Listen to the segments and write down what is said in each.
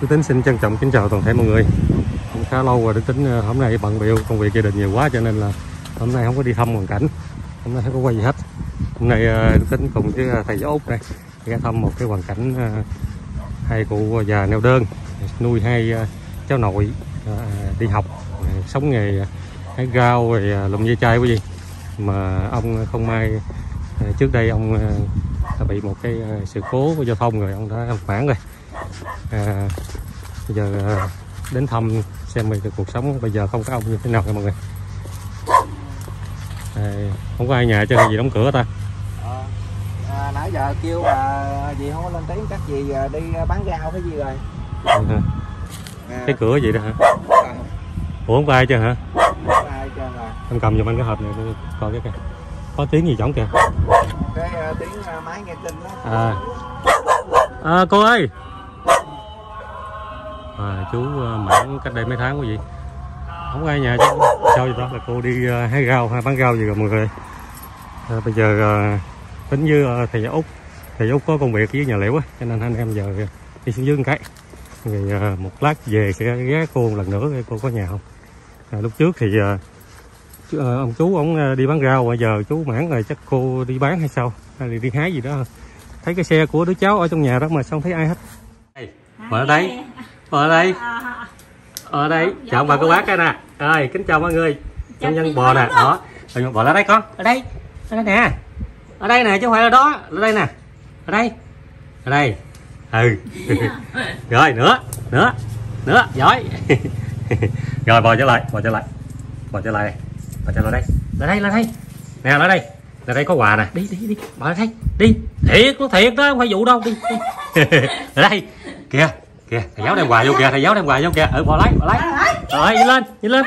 Đức Tính xin trân trọng kính chào toàn thể mọi người. Cũng khá lâu rồi Đức Tính ờ, hôm nay bận biểu, công việc gia đình nhiều quá, cho nên là hôm nay không có đi thăm hoàn cảnh. Hôm nay không có quay gì hết. Hôm nay ờ, Đức Tính cùng với ờ, thầy giáo Út đây ghé thăm một cái hoàn cảnh hai cụ già neo đơn, nuôi hai cháu nội đi học sống nghề hái rau, rồi lùm dây chai quý vị mà ông không may trước đây ông đã bị một cái sự cố của giao thông rồi, ông đã phản rồi à, bây giờ à, đến thăm xem về cuộc sống bây giờ không có ông như thế nào nha mọi người. À, không có ai nhà chứ gì đóng cửa ta. Ờ, à, nãy giờ kêu mà gì không có lên tiếng chắc gì à, đi bán rau cái gì rồi? Ừ, à, cái cửa gì đó hả? À, ủa không có ai chứ hả? Không ai cho anh cầm giùm anh cái hộp này coi cái kìa. Có tiếng gì giống kìa? Cái à, tiếng à, máy nghe tin đó. À, à cô ơi à, chú à, mãn cách đây mấy tháng quý vị không có ai nhà chứ. Sao vậy đó là cô đi à, hái rau hay bán rau gì rồi mọi người? À, bây giờ à, tính với à, thầy út thầy út có công việc với nhà liễu á cho nên anh em giờ đi xuống dưới một cái. Rồi à, một lát về sẽ ghé cô một lần nữa coi cô có nhà không? À, lúc trước thì à, chú- à, ông chú ông đi bán rau bây giờ chú mãn rồi chắc cô đi bán hay sao? Hay là đi hái gì đó. Thấy cái xe của đứa cháu ở trong nhà đó mà sao không thấy ai hết? Ở đây ở đây. Ở đây. Chào bà cô bác đây nè. Rồi kính chào mọi người. Nhân nhân bò nè. đó. Bò ở đây con. Ở đây. Ở đây nè. Ở đây nè chứ không phải là đó. Ở đây nè. Ở đây. Ở đây. Ừ. Rồi nữa. Nữa. Nữa. Giỏi. Rồi bò trở lại. Bò trở lại. Bò trở lại bò trở lại đây. Lại đây lại đây. Nè lại đây. Lại đây có quà nè. Đi đi đi. Bò lại đây. Đi. Thiệt nó thiệt đó. Không phải vụ đâu. Đi, đi. lại đây. Kìa kìa thầy giáo đem quà vô kìa thầy giáo đem quà vô kìa. Ừ bò lấy bò lấy rồi nhìn lên nhìn lên.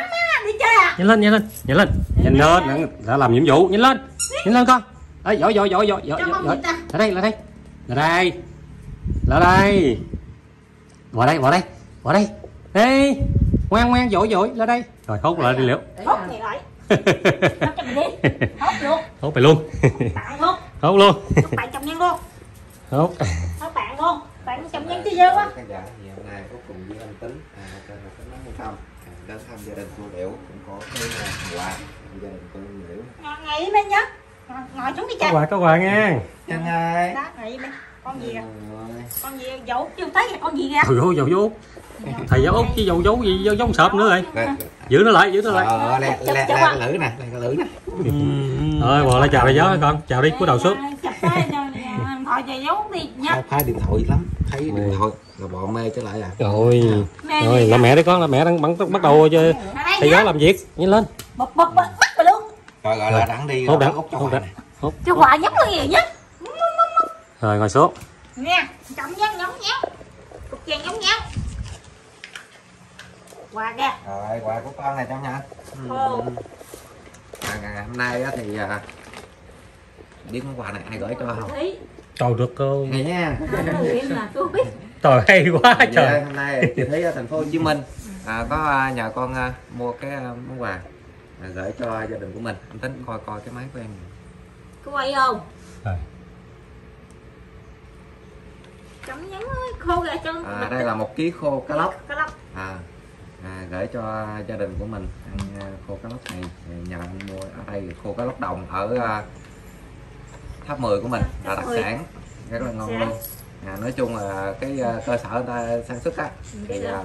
Nhìn lên nhìn lên nhìn lên. Nhìn lên. đã làm nhiệm vụ. Nhìn lên nhìn lên con. Ấy giỏi giỏi giỏi giỏi giỏi giỏi. lại đây lại đây. Lại đây. Lại đây. Vào đây vào đây vào đây. Đi ngoan ngoan giỏi giỏi. Lại đây. Rồi hốt lại đi liệu. Hốt thì lại hốt luôn. Hốt mày luôn. Bạn luôn hốt luôn. Hốt bạn chồng nhân luôn. Hốt bạn chồng nhân chứ dơ quá. Cái dạ thì hôm nay có cùng với anh tính à, trên là tính nói thăm à, đến thăm gia đình cô liễu cũng có cái à, quà gia đình cô liễu. Ngồi nghỉ đi nhá ngồi, xuống đi có cha quà có quà nha chân ơi đó nghỉ đi. Con gì à? Rồi. con gì dấu chưa thấy là con gì ra trời ơi dầu dấu. Thầy giáo út chứ dầu dấu gì dấu giống sợp nữa rồi. Giữ nó lại giữ nó lại. Ờ, lẹ lẹ lẹ lưỡi nè, lẹ lưỡi nè. rồi bò lại chào thầy giáo con. Chào đi cúi đầu xuống giấu đi nha. Phá điện thoại lắm, thấy điện thoại là bọn mê trở lại à. rồi Mẹ rồi là mẹ đấy con là mẹ đang bắn bắt đầu chứ. Thầy giáo nhá làm việc nhanh lên. Bật bật bật bắt vào luôn. Rồi gọi là đặng đi hốt rồi đặng út cho đặng hốt. Cho quà giống như gì nhá rồi ngồi xuống. Nha chồng nhân giống nhéo cục vàng giống nhéo quà kìa. Rồi quà của con này cháu nha. Ồ. À, ngày hôm nay á thì à, biết món quà này ai gửi cho không? Thấy trời được cô Này nha. Chuyện là tôi biết trời hay quá Dạ, trời hôm nay chị Thúy ở thành phố Hồ Chí Minh à, có à, nhờ con à, mua cái à, món quà à, gửi cho gia đình của mình. Anh tính coi coi cái máy của em. có quay không Rồi. chấm nhắn ơi khô ra chân À, đây là một ký khô cá lóc. cá lóc À, à, gửi cho gia đình của mình ăn à, khô cá lóc này Thì nhờ anh mua ở đây khô cá lóc đồng ở à, tháp 10 của mình là đặc sản. Rất là ngon luôn. À, nói chung là cái à, cơ sở người ta sản xuất á thì à,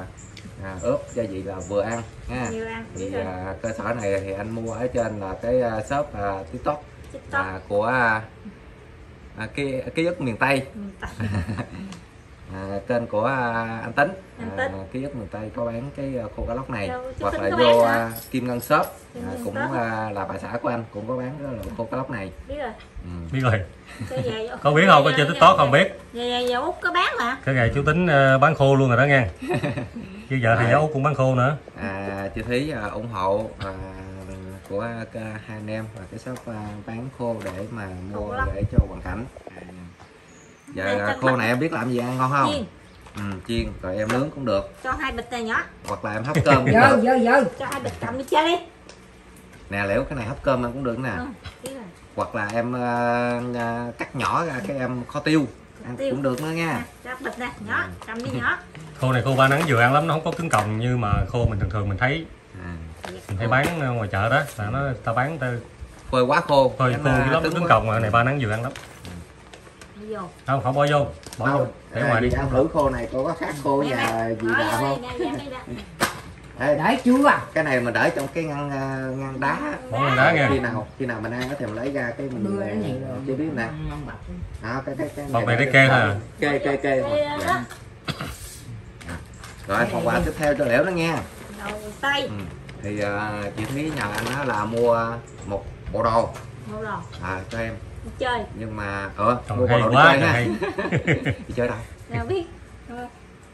à, ướp gia vị là vừa ăn ha. Thì à, cơ sở này thì anh mua ở trên là cái shop à, tiktok à, của à, ký ký ức miền tây à, kênh của à, anh tính. Anh à, Tính. ký ức miền tây có bán cái à, khô cá lóc này. Đâu, hoặc là vô à, kim ngân shop. Kim à, Ngân cũng shop. à, là bà xã của anh cũng có bán cái loại khô cá lóc này. Biết rồi. Ừ. biết rồi. Có biết không? Có trên tiktok không biết? về về út có bán mà. Cái ngày chú tính ờ, bán khô luôn rồi đó nha chứ giờ thầy giáo út cũng bán khô nữa. À, chị Thúy à, ủng hộ à, của à, hai anh em và cái shop à, bán khô để mà mua để cho hoàn cảnh. À, à, canh khô bắt. này em biết làm gì ăn ngon không? Chiên. Ừ, chiên rồi em nướng cũng được. Cho hai bịch này nhỏ. Hoặc là em hấp cơm cũng dơ được. dơ dơ. Cho hai bịch cầm đi chơi đi. Nè liễu cái này hấp cơm em cũng được nè. Ừ, hoặc là em à, à, cắt nhỏ ra cái em kho tiêu. Ăn tiêu. cũng được nữa nha. Cho bịch nè nhỏ cầm đi nhỏ. Khô này khô ba nắng vừa ăn lắm nó không có cứng còng như mà khô mình thường thường mình thấy. À. mình thấy bán ngoài chợ đó là nó ta bán ta phơi quá khô. Phơi khô lắm cứng cứng còng mà này ba nắng vừa ăn lắm vô không không bỏ vô bỏ vô Không, để à, ngoài đi ăn thử khô này cô có khác khô và mẹ. gì đạo không. Ê, Đấy chưa à? cái này mình để trong cái ngăn à, ngăn đá bỏ ngang đá nghe khi nào khi nào mình ăn thể mình lấy ra cái mình Đưa cái này à, rồi. chưa biết nè đó cái cái cái Bọc này để kê thôi à? kê kê kê Dạ. đó. rồi phần quà tiếp theo cho liễu đó nghe đầu tay ừ. thì à, chị thúy nhờ anh á là mua một bộ đồ một rồi à, cho em đi chơi. Nhưng mà ờ Trời, mua bộ hay đồ đi quá chơi trời ha hay. Đi chơi đâu? Nào biết.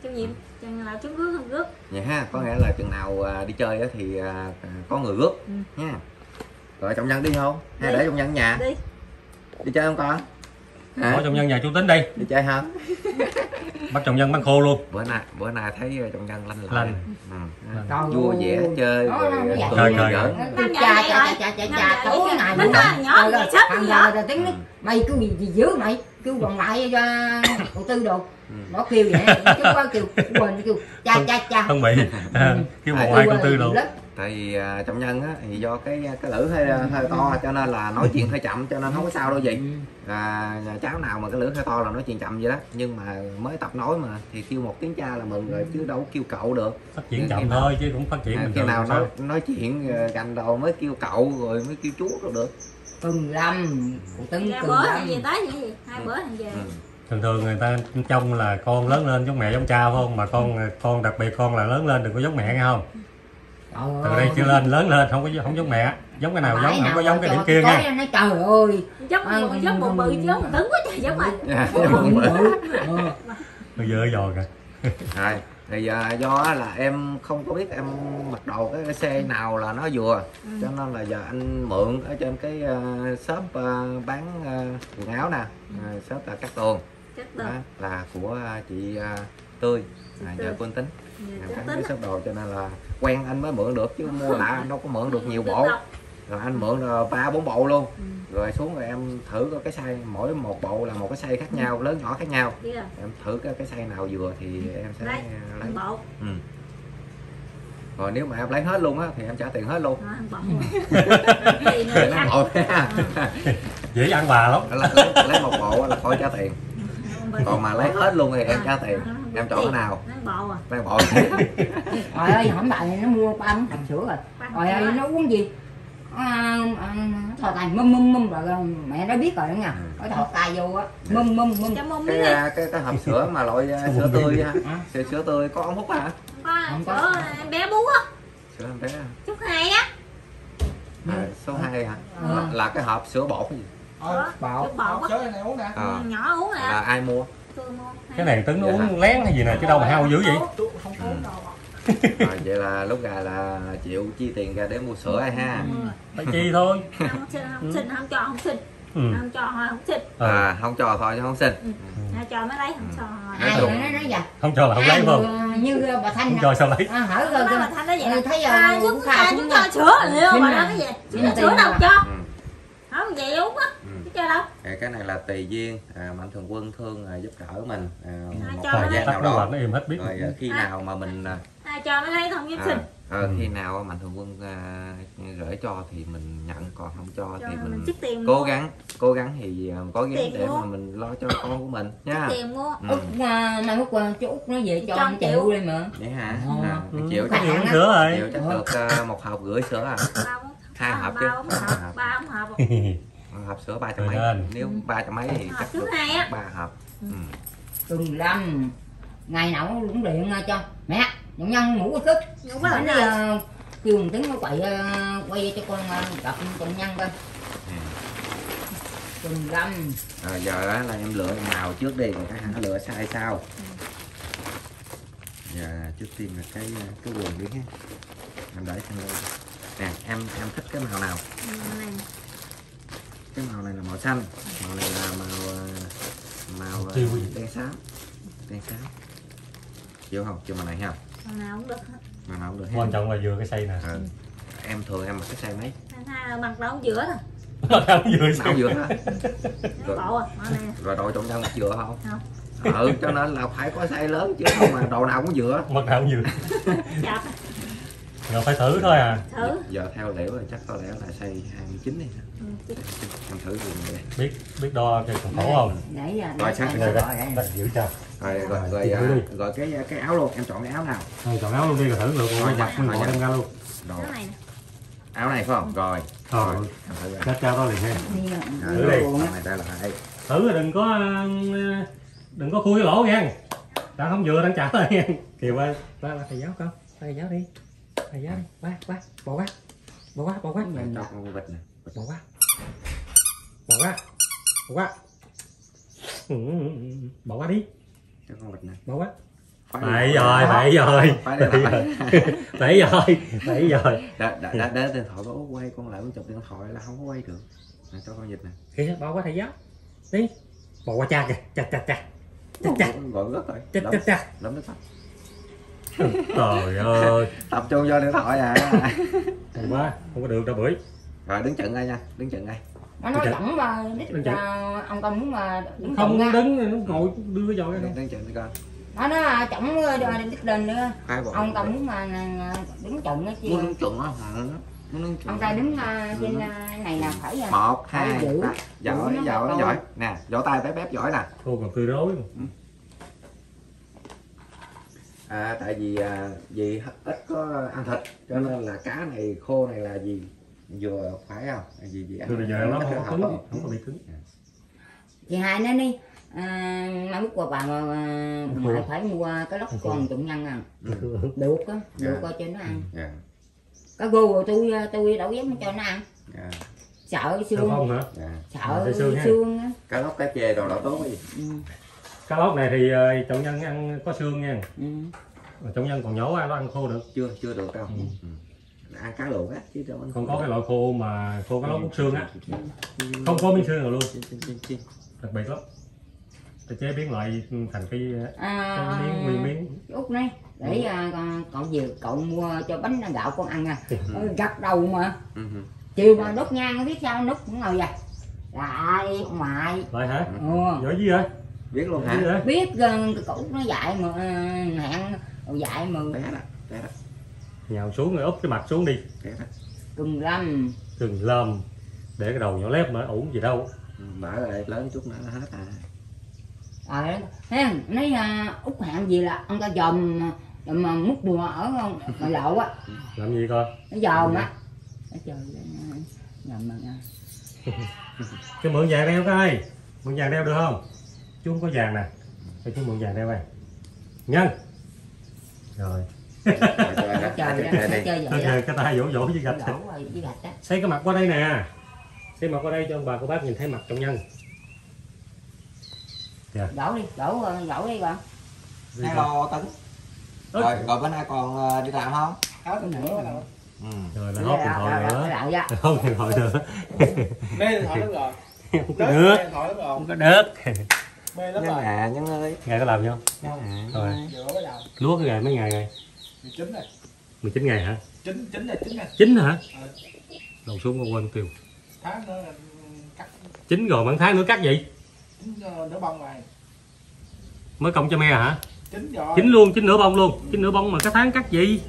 Chú nhiệm chừng nào chú rước không rước vậy ha có nghĩa là chừng nào à, đi chơi á thì à, có người rước Ừ. nha. Rồi trọng nhân đi không? Hay Đi. để trọng nhân ở nhà? Đi. Đi chơi không con? Bỏ hả trong nhân nhà chú tính đi. Đi chơi không bắt trong nhân bán khô luôn. Bữa nay bữa nay thấy trọng nhân lanh lợi Lanh. ừ. Trời vui ơi. vẻ chơi cười giỡn Nó Năm Cha cha cha cha cha tối ngày Mình nhỏ Rồi, sắp rồi. tiếng Ừ. mày cứ gì, gì giữ mày kêu còn lại cho đầu tư đồ. Ừ. nó kêu vậy chứ có kêu quên kêu. Cha cha cha. không bị. Kêu một Ai ngoài Kêu, công tư ờ, luôn lắm. Tại vì à, trọng nhân á thì do cái cái lưỡi hơi hơi to cho nên là nói chuyện hơi chậm cho nên không có sao đâu gì. À, nhà cháu nào mà cái lưỡi hơi to là nói chuyện chậm vậy đó. Nhưng mà mới tập nói mà thì kêu một tiếng cha là mừng rồi chứ đâu có kêu cậu được. Phát triển chậm thôi chứ cũng phát triển à, khi nào nói nói chuyện gành đầu mới kêu cậu rồi mới kêu chú rồi được. Từng lâm từng bữa lâm về tới vậy? Gì hai bữa thằng về? Ừ. thường thường người ta trông là con lớn lên giống mẹ giống cha phải không? Mà con con đặc biệt con là lớn lên đừng có giống mẹ nghe không Trời từ đây chưa lên lớn lên không có không giống mẹ. Giống cái nào Phải giống không có giống cái điểm kia nha. nó trời ơi. À, một dốc một bự một đứng quá trời giống bự. Ờ. bây giờ giò kìa. Rồi, thì à, do là em không có biết em mặc đồ cái, cái xe nào là nó vừa. Ừ. cho nên là giờ anh mượn ở trên cái à, shop à, bán quần áo nè. À, shop là cắt tường. Chắc được đó, là của chị tươi. À, nhờ quân tính Bán tính cái shop đồ cho nên là quen anh mới mượn được chứ mua lạ anh đâu có mượn được nhiều bộ. rồi anh mượn rồi ba bốn bộ luôn. Ừ, rồi xuống rồi em thử coi cái size mỗi một bộ là một cái size khác nhau lớn nhỏ khác nhau. Biết rồi em thử cái cái size nào vừa thì em sẽ Lấy. lấy. bộ ừ. rồi nếu mà em lấy hết luôn á thì em trả tiền hết luôn. Bộ bộ. Dễ ăn bà lắm. Lấy, lấy, lấy một bộ là khỏi trả tiền còn mà lấy hết luôn thì em trả tiền. Em chọn cái nào? Thằng bộ à? Trời ơi, hổng đợi nó mua ba bốn thằng sữa rồi. Trời ơi, nó uống gì? À, à, thò tay mâm mâm mâm rồi mẹ nó biết rồi đó nha. Có thò tay vô á, mâm mâm mâm. cái cái cái hộp sữa mà loại sữa tươi á. Sữa, sữa tươi có ống hút hả? Không có. Sữa em bé bú á. Sữa em bé. Chút hai á. Số 2 hả? Ừ. là, là cái hộp sữa bột cái gì Bột á Sữa này uống nè. à, nhỏ uống là nè ai mua? Tôi mua cái này tính nó Dạ. uống lén hay gì nè chứ đâu mà hao dữ vậy? Tôi không có uống đâu. rồi vậy là lúc gà là chịu chi tiền ra để mua sữa ai ha? Phải chi thôi. Không xin không xin không cho không xin. Ừ. không cho thôi không xin. À không cho thôi chứ không xin. Nó cho mới lấy không cho. Thôi Nói Ai chung. rồi nó nói dạ. không cho là không lấy Ai phải không như bà Thanh không cho sao lấy. À, hở rồi nói mà thanh nói vậy Ừ, thấy giờ à, cũng chúng ta chúng cho sữa liệu nè. nói cái gì? Là tiền sữa đâu cho ừ. không vậy uống á Ừ. chứ Thì cái này là tùy duyên à, mạnh thường quân thương à, giúp đỡ mình à, một cho thời nó gian tắt nào nó đó nó im hết biết rồi à, khi À. nào mà mình à, ai cho mới lấy không dám à, ờ, Ừ. khi nào mạnh thường quân à, gửi cho thì mình nhận còn không cho cho thì mình mình cố mua. gắng cố gắng thì à, có gắng để mua. mà mình lo cho con của mình nha tiền mua ừ. Út qua chú út nó về cho anh chịu đi mà. vậy hả Ờ. à, ừ. chịu có chắc uống sữa rồi chịu chắc được à, một hộp rưỡi sữa à hai hộp chứ ba ống hộp Một hộp sữa ba trăm mấy nếu ba trăm mấy thì Hộp chắc được ba hộp ừ. Từng lâm. Ngày nào cũng điện ra cho. Mẹ, nhân nhân ngủ cức. Ngủ này ờ, kêu một tiếng nó quậy ờ, quay cho con ờ, gặp con nhân coi. Ừ. Từng lâm. Rồi giờ á là em lựa màu trước đi rồi cái hãng lựa size sau giờ trước tiên là cái cái quần đi ha em để sang đây nè em em thích cái màu nào này cái màu này là màu xanh màu này là màu ờ, màu ờ, Kiwi. đen xám đen xám. Chịu không chịu màu này ha. Màu nào cũng được hết. màu nào cũng được quan trọng là vừa cái xây nè. Ừ. em thường em mặc cái size mấy? Mặc đâu giữa thôi. Không vừa màu vừa hả? Nó Rồi. bộ à màu này. Rồi đội nhân mặc vừa không? Không. ừ cho nên là phải có size lớn chứ không mà đồ nào cũng vừa Mặt nào cũng vừa chập Rồi phải thử thôi à. Thử. Giờ theo liễu là chắc có lẽ là size 29 này em thử dùng đây Biết biết đo cái khổ không? Để giờ Rồi, chắc xem Rồi đây giữ cho. Rồi rồi Rồi, rồi, à, đi. rồi cái cái áo luôn em chọn cái áo nào? Rồi chọn áo luôn đi rồi thử được Rồi, rồi rồi, bộ dạ. đem ra luôn. Rồi. Cái này nè. Áo này phải không? Rồi. Rồi. rồi. Em thử ra Cho cho đó liền ha. Rồi, Thử đi. Thử rồi đừng có Đừng có khui cái lỗ nha. Đang không vừa đang trả thôi nha. Kìa ba. Ba thầy giáo con. Thầy giáo đi. Thầy giáo đi. Ba ba. Bỏ qua. Bỏ qua bỏ qua. Con vịt nè. Bỏ qua Bỏ qua. Bỏ qua. Ừ, ừ, ừ. Bỏ qua đi. Bỏ qua. Đi. rồi bậy rồi. lại. rồi. Bậy rồi đã đã điện thoại bố quay con lại con chụp điện thoại là không có quay được. Nè cho con vịt nè Kìa bỏ qua thầy giáo. Đi. Bỏ qua cha kìa. Cha cha cha. Cha cha. Gọi rất rồi. Cha cha cha. Nước mắt Trời ơi. Tập trung vô điện thoại à. Hay quá Không có được đâu bưởi rồi đứng chừng đây nha đứng chừng đây nó nói Đứng dẫn mà đích Đứng là ông công muốn mà đứng Không á. đứng nó ngồi đưa cái đứng, đứng chừng đi con nó nó chổng đích lên nữa. Hai bộ ông công muốn mà à, đứng chồng á chứ. Muốn đứng chừng á đứng ông ta đứng à, trên à, này là phải à, một hai ba. Giỏi nó giỏi giỏi. thôi. nè vỗ tay bép bép giỏi nè. Cô còn tươi rối à, tại vì à, vì ít có ăn thịt cho nên là cá này khô này là gì vừa phải không? Vì gì ăn Từ bây giờ nó không có cứng. không? Có bị cứng. Chị hai nó đi. À, mai mốt qua bà mà à, Khô. mày phải mua cái lóc con tụng nhân à. Ừ. được á được Dạ. coi cho nó ăn. Dạ. Cái gô rồi tôi tôi đâu dám cho nó ăn. Dạ. Sợ xương. Không hả? Dạ. Sợ xương ha. xương á. Cá lóc cá chê đồ đỏ tốt gì ừ. Cá lóc này thì ờ, trọng nhân ăn có xương nha. Ừ. Nhân còn nhỏ ăn nó ăn khô được. Chưa chưa được đâu. Ừ. ừ. Ăn cá luộc á chứ đâu ăn Còn có cái loại khô mà khô cá lóc hút xương á. Không có miếng xương nào luôn. Đặc biệt lắm. Để chế biến lại thành cái, cái à, miếng nguyên miếng. út này để à, cậu về cậu mua cho bánh gạo con ăn à. Ừ. gật đầu mà. Ừ, ừ. chiều mà đốt nhang biết sao nút cũng ngồi vậy. Lại ngoại. Lại hả? ừ. Giỏi gì vậy? biết luôn hả? biết uh, cậu nó dạy mà ờ, hẹn dạy mà. Té đó té đó Nhào xuống rồi úp cái mặt xuống đi. Đó cưng lắm. Đừng lầm. Để cái đầu nhỏ lép mà ổn gì đâu. Mở lại lớn chút nữa là hết à. Ờ không nói à, út hẹn gì là ông ta dòm dòm mà mút đùa ở ngoài lộ á. Làm gì coi? Nó dòm á. Nó trời dòm mà à. Chú mượn vàng đeo coi. Mượn vàng đeo được không? Chú không có vàng nè. Cho chú mượn vàng đeo đây Nhân Rồi Rồi, rồi, nó chơi hết nó chơi vậy? Cái tay vỗ vỗ với gạch rồi với gạch Xây cái mặt qua đây nè. Xây mặt qua đây cho ông bà cô bác nhìn thấy mặt trọng nhân. Đổ đi đổ đổ đi con hello tấn Ơ, rồi rồi bữa nay còn ờ, đi làm không? Cái nữa rồi ừ. Rồi là hốt điện thoại nữa. lại ra Hốt điện thoại nữa. Mê điện thoại lắm rồi. Không có được rồi. Không có được mê lắm nhân rồi. nhân ơi. Ngày có làm không? nhân à Rồi. Lúa cái ngày mấy ngày rồi? 19 này 19 ngày hả? chín chín này chín này 9 hả? Ờ. Đầu xuống quên tiêu tháng nữa là cắt 9 rồi bằng tháng nữa cắt gì? chín ờ, nửa bông này Mới cộng cho me hả? chín rồi Chín luôn, chín nửa bông luôn Chín nửa bông mà cái tháng cắt gì?